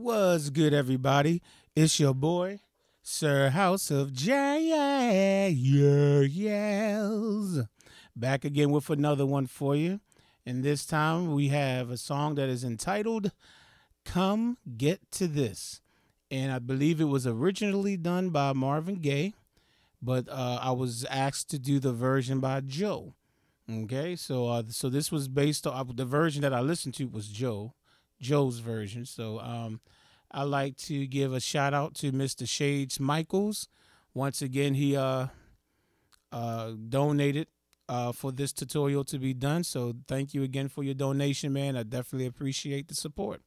What's good, everybody? It's your boy, Sir House of. Yells. Back again with another one for you. And this time we have a song that is entitled Come Get to This. And I believe it was originally done by Marvin Gaye, but uh, I was asked to do the version by Joe. Okay, so uh, so this was based on the version that I listened to was Joe, Joe's version. So um, I like to give a shout out to Mr. Shades Michaels. Once again, he uh, uh, donated uh, for this tutorial to be done. So thank you again for your donation, man. I definitely appreciate the support.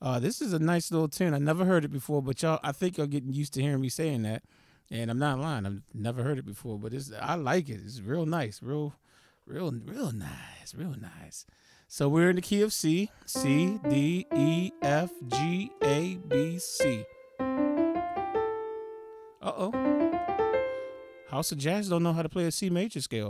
Uh, this is a nice little tune. I never heard it before, but y'all, I think y'all getting used to hearing me saying that. And I'm not lying. I've never heard it before, but it's I like it. It's real nice, real Real, real nice, real nice. So we're in the key of C, C, D, E, F, G, A, B, C. Uh oh. House of Jaz don't know how to play a C major scale.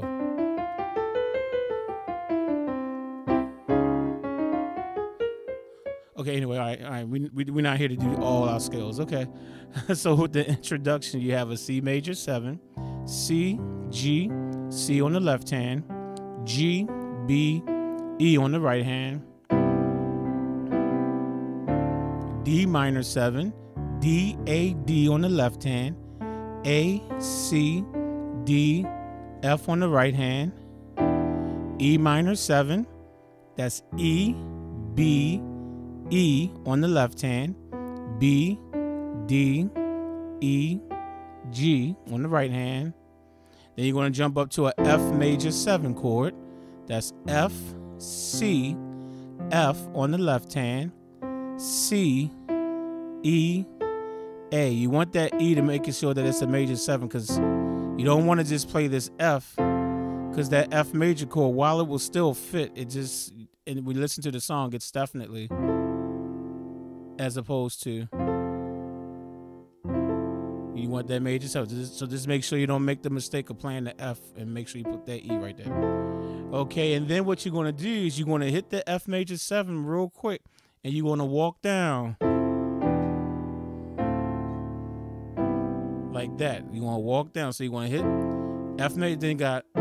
Okay, anyway, all right, all right. We, we, we're not here to do all our scales. Okay. so with the introduction, you have a C major 7, C, G, C on the left hand, G, B, E on the right hand, D minor 7, D, A, D on the left hand, A, C, D, F on the right hand, E minor 7, that's E, B, E on the left hand, B, D, E, G on the right hand, then you're going to jump up to a F major 7 chord. That's F, C, F on the left hand, C, E, A. You want that E to make it sure that it's a major 7 because you don't want to just play this F because that F major chord, while it will still fit, it just, and we listen to the song, it's definitely as opposed to you want that major seven. So just make sure you don't make the mistake of playing the F and make sure you put that E right there. Okay, and then what you're to do is you're to hit the F major seven real quick and you're to walk down like that. You want to walk down. So you want to hit F major, then got. Uh,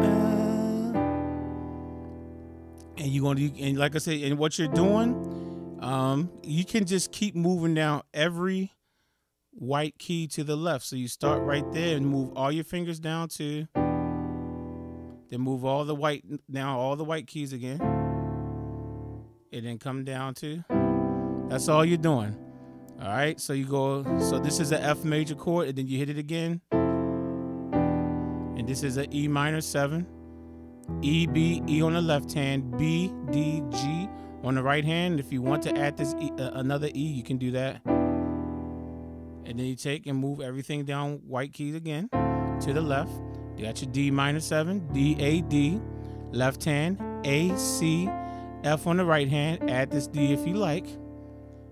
and you're to, and like I said, and what you're doing, um, you can just keep moving down every white key to the left. So you start right there and move all your fingers down to, then move all the white, now all the white keys again. And then come down to, that's all you're doing. All right, so you go, so this is an F major chord, and then you hit it again. And this is an E minor 7. E, B, E on the left hand, B, D, G on the right hand. If you want to add this e, uh, another E, you can do that. And then you take and move everything down white keys again to the left. You got your D minor 7, D, A, D, left hand, A, C, F on the right hand. Add this D if you like.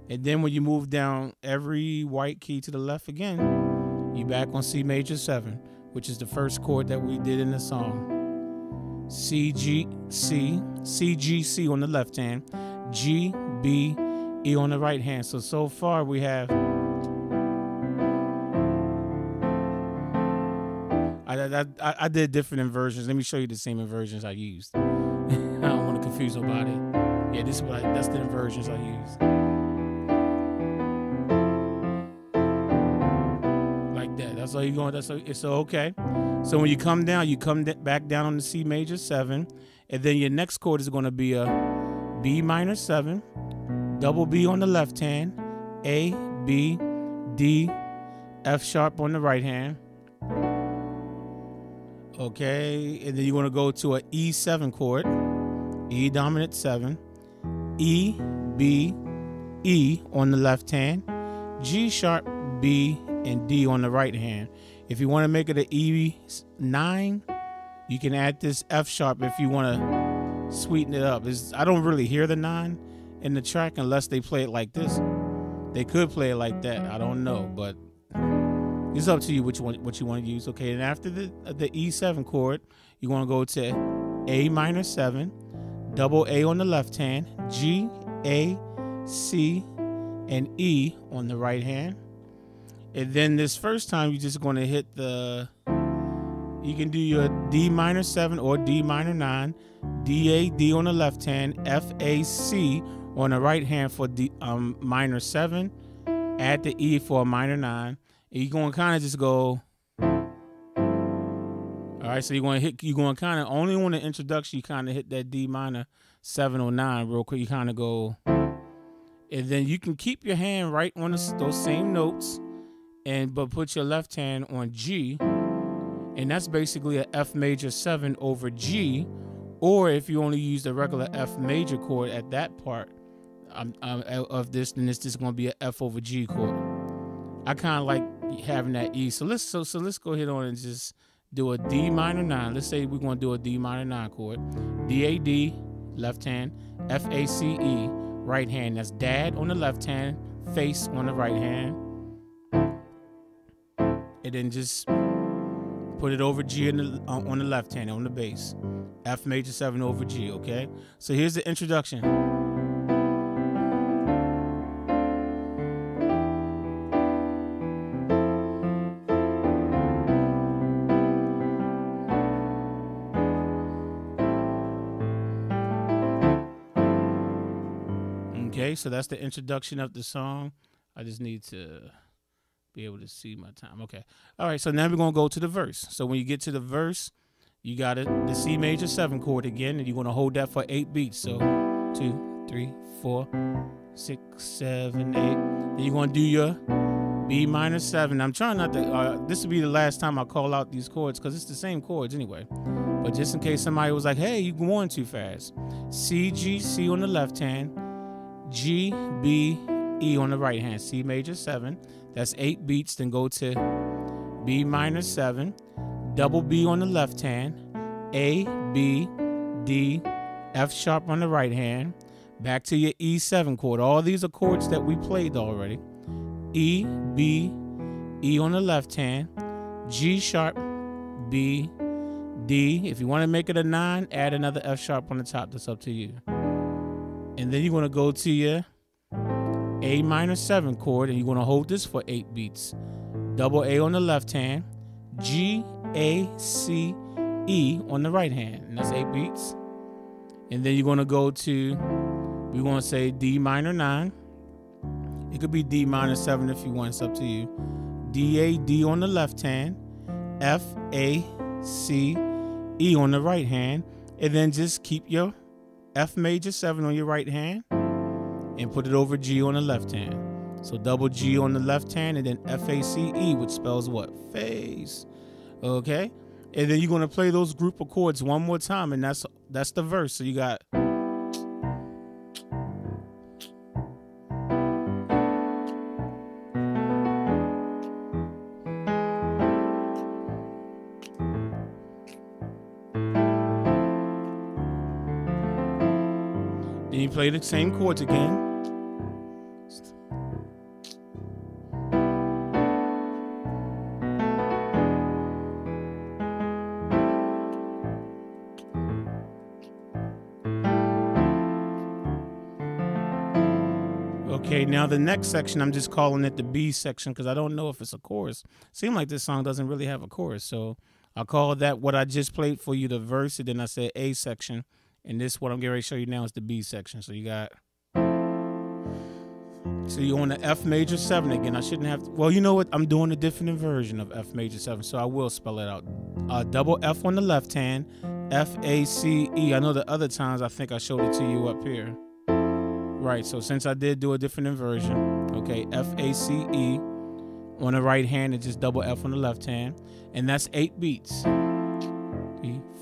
And then when you move down every white key to the left again, you back on C major 7, which is the first chord that we did in the song. C, G, C, C, G, C on the left hand, G, B, E on the right hand. So, so far we have I, I, did different inversions. Let me show you the same inversions I used. I don't want to confuse nobody. Yeah, this is what I, that's the inversions I used. Like that. That's all you're going. That's all, it's okay. So when you come down, you come back down on the C major seven, and then your next chord is going to be a B minor seven, double B on the left hand, A, B, D, F sharp on the right hand Okay, and then you want to go to a E7 chord, E dominant 7, E, B, E on the left hand, G sharp, B, and D on the right hand. If you want to make it an E9, you can add this F sharp if you want to sweeten it up. It's, I don't really hear the 9 in the track unless they play it like this. They could play it like that. I don't know, but it's up to you which one what you want to use. Okay, and after the the E7 chord, you want to go to A minor seven, double A on the left hand, G, A, C, and E on the right hand. And then this first time, you're just going to hit the, you can do your D minor 7 or D minor 9, D A D on the left hand, F A C on the right hand for D um, minor 7, add the E for a minor 9. You're going to kind of just go, all right, so you're going to hit, you're going to kind of, only on the introduction, you kind of hit that D minor 7 or 9 real quick. You kind of go, and then you can keep your hand right on the, those same notes and but put your left hand on G and that's basically a F major 7 over G or if you only use the regular F major chord at that part um, um, of this then it's just going to be a F over G chord I kind of like having that E so let's so, so let's go ahead on and just do a D minor 9 let's say we're going to do a D minor 9 chord D A D left hand F A C E right hand. That's dad on the left hand, face on the right hand. And then just put it over G the, uh, on the left hand, on the bass. F major 7 over G, okay? So here's the introduction. So that's the introduction of the song. I just need to be able to see my time. Okay. All right, so now we're going to go to the verse. So when you get to the verse, you got it, the C major 7 chord again, and you're going to hold that for eight beats. So two, three, four, six, seven, eight. Then you're going to do your B minor 7. I'm trying not to, uh, this will be the last time I call out these chords because it's the same chords anyway. But just in case somebody was like, hey, you're going too fast. C, G, C on the left hand. G, B, E on the right hand. C major 7. That's 8 beats. Then go to B minor 7. Double B on the left hand. A, B, D, F sharp on the right hand. Back to your E7 chord. All these are chords that we played already. E, B, E on the left hand. G sharp, B, D. If you want to make it a 9, add another F sharp on the top. That's up to you. And then you're going to go to your A minor 7 chord and you're going to hold this for 8 beats. Double A on the left hand, G, A, C, E on the right hand. And that's 8 beats. And then you're going to go to, we're going to say D minor 9. It could be D minor 7 if you want, it's up to you. D, A, D on the left hand, F, A, C, E on the right hand. And then just keep your F major 7 on your right hand and put it over G on the left hand. So double G on the left hand and then F A C E, which spells what? Face. Okay? And then you're going to play those group of chords one more time and that's that's the verse. So you got play the same chords again. Okay, now the next section, I'm just calling it the B section because I don't know if it's a chorus. Seems like this song doesn't really have a chorus, so I'll call that what I just played for you, the verse, and then I said A section. And this, what I'm getting ready to show you now, is the B section. So you got. So you're on the F major 7 again. I shouldn't have. To, well, you know what? I'm doing a different inversion of F major 7, so I will spell it out. Uh, double F on the left hand, F A C E. I know the other times I think I showed it to you up here. Right, so since I did do a different inversion, okay, F A C E on the right hand and just double F on the left hand. And that's eight beats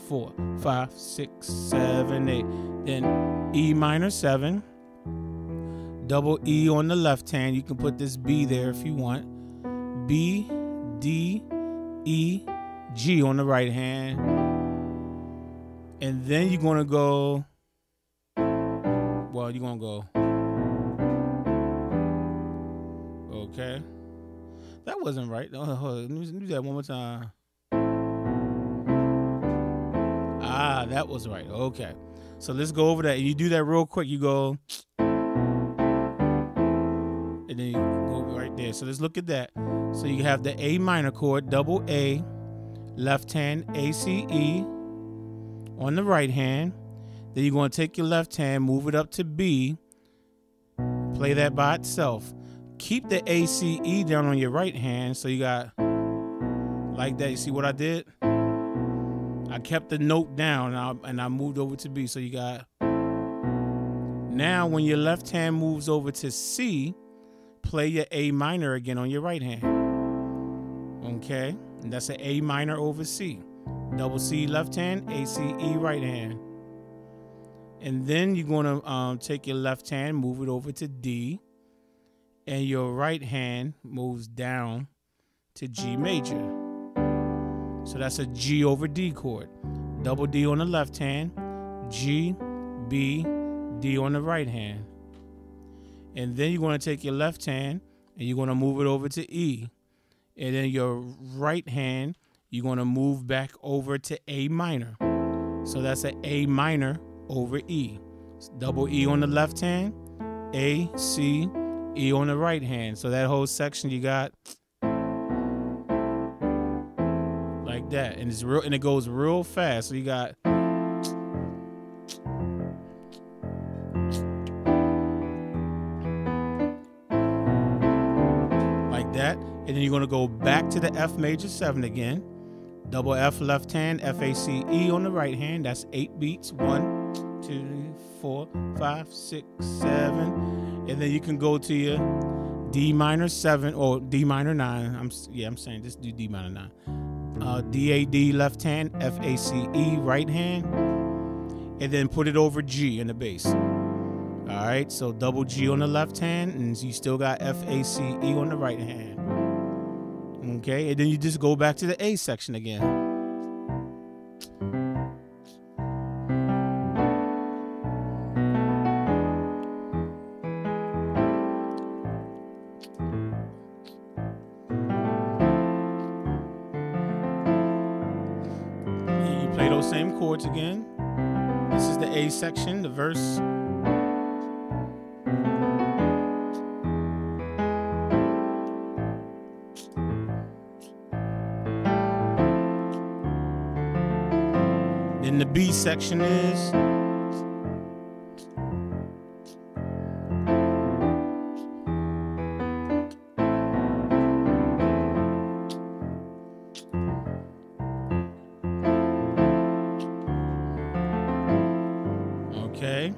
four, five, six, seven, eight. Then E minor seven. Double E on the left hand. You can put this B there if you want. B, D, E, G on the right hand. And then you're to go. Well, you're to go. Okay. That wasn't right. Oh, let me do that one more time. Ah, that was right. Okay. So let's go over that. And you do that real quick. You go. and then you go right there. So let's look at that. So you have the A minor chord, double A, left hand A C E on the right hand. Then you're going to take your left hand, move it up to B, play that by itself. Keep the A C E down on your right hand. So you got like that. You see what I did? I kept the note down and I, and I moved over to B. So you got now when your left hand moves over to C, play your A minor again on your right hand. Okay, and that's an A minor over C. Double C left hand, A C E right hand. And then you're gonna um, take your left hand, move it over to D, and your right hand moves down to G major. So that's a G over D chord. Double D on the left hand, G, B, D on the right hand. And then you're going to take your left hand and you're going to move it over to E. And then your right hand, you're going to move back over to A minor. So that's an A minor over E. Double E on the left hand, A, C, E on the right hand. So that whole section you got that. And it's real and it goes real fast. So you got like that. And then you're going to go back to the F major 7 again. Double F left hand, F A C E on the right hand. That's eight beats. One, two, four, five, six, seven. And then you can go to your D minor 7 or D minor 9. I'm Yeah, I'm saying just do D minor 9. Uh, D A D left hand, F A C E right hand. And then put it over G in the bass. All right, so double G on the left hand, and you still got F A C E on the right hand. Okay, and then you just go back to the A section again. Then the B section is. Okay.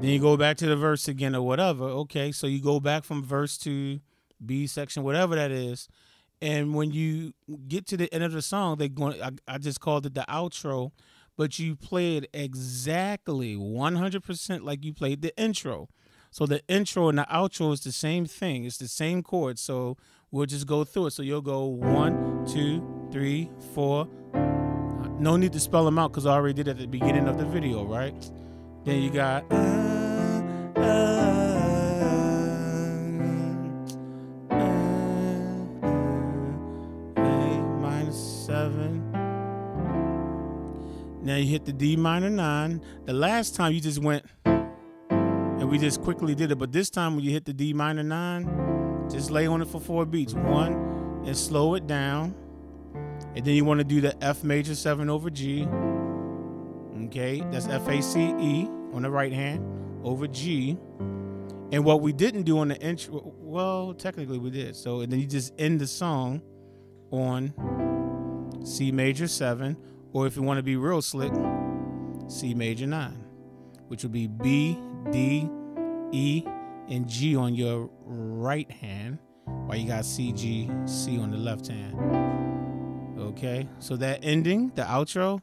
Then you go back to the verse again or whatever. Okay. So you go back from verse to B section, whatever that is. And when you get to the end of the song, they're going I, I just called it the outro but you play it exactly 100% like you played the intro. So the intro and the outro is the same thing. It's the same chord. So we'll just go through it. So you'll go one, two, three, four. No need to spell them out because I already did at the beginning of the video, right? Then you got. Now you hit the D minor nine. The last time you just went and we just quickly did it, but this time when you hit the D minor nine, just lay on it for four beats. One and slow it down. And then you want to do the F major seven over G. Okay, that's F A C E on the right hand over G. And what we didn't do on the intro, well, technically we did. So and then you just end the song on C major seven or if you want to be real slick, C major 9, which would be B, D, E, and G on your right hand, while you got C, G, C on the left hand. Okay, so that ending, the outro,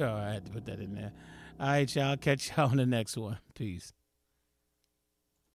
oh, I had to put that in there. All right, y'all. Catch y'all on the next one. Peace.